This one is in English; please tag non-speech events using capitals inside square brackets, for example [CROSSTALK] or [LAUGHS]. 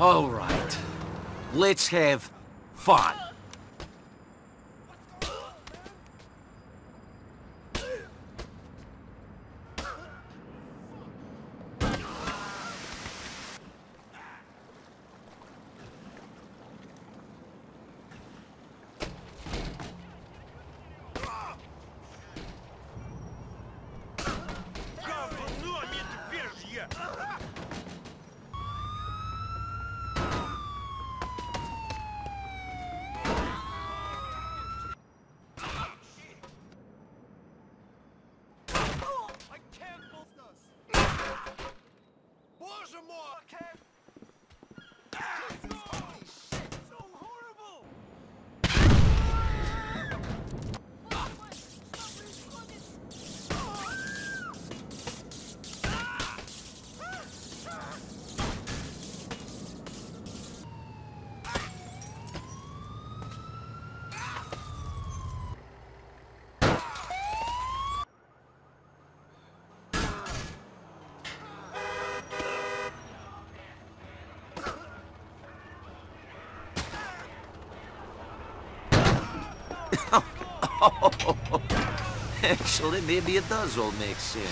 All right. Let's have fun. [LAUGHS] Actually, maybe it does all make sense.